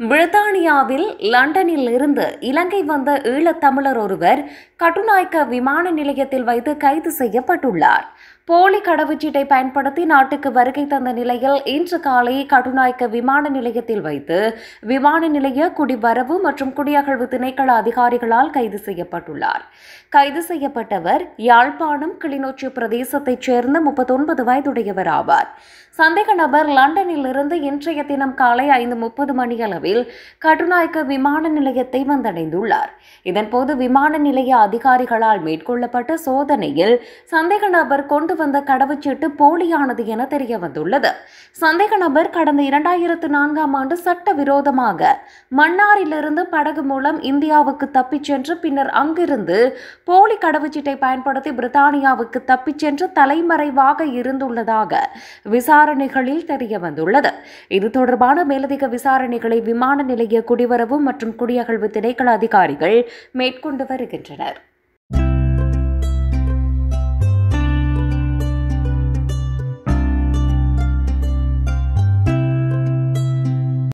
பிரித்தானியாவில் லண்டனில் இருந்து இலங்கை வந்த ஈழத்தமிழர் ஒருவர் கட்டுநாயக்க விமான நிலையத்தில் வைத்து கைது செய்யப்பட்டுள்ளார். போலி கடவுச்சீட்டை பயன்படுத்தி நாட்டுக்கு வருகை தந்த நிலையில் இன்று காலை கடுநாயக்க விமான நிலையத்தில் வைத்து விமான நிலைய குடிவரவு மற்றும் குடியகழ்வு திணைக்கள அதிகாரிகளால் கைது செய்யப்பட்டுள்ளார். கைது செய்யப்பட்டவர் யாழ்ப்பாணம் கிளிநொச்சி பிரதேசத்தைச் சேர்ந்த முப்பத்தொன்பது வயதுடையவர் ஆவார். சந்தேக நபர் லண்டனில் இருந்து இன்றைய தினம் காலை ஐந்து முப்பது மணியளவில் கடுநாயக்க விமான நிலையத்தை வந்தடைந்துள்ளார். இதன்போது விமான நிலைய அதிகாரிகளால் மேற்கொள்ளப்பட்ட சோதனையில் சந்தேக நபர் கொண்டு வந்த கடவுச்சீட்டு போலியானது என தெரிய வந்துள்ளது சந்தேக நபர் கடந்த இரண்டாயிரத்து நான்காம் ஆண்டு சட்டவிரோதமாக மன்னாரிலிருந்து படகு மூலம் இந்தியாவுக்கு தப்பிச் சென்று பின்னர் அங்கிருந்து போலி கடவுச்சீட்டை பயன்படுத்தி பிரித்தானியாவுக்கு தப்பிச் சென்று தலைமறைவாக இருந்துள்ளதாக விசாரணைகளில் தெரிய வந்துள்ளது இது தொடர்பான மேலதிக விசாரணைகளை விமான நிலைய குடிவரவு மற்றும் குடியகழ்வு திணைக்கள அதிகாரிகள் மேற்கொண்டு வருகின்றனர்.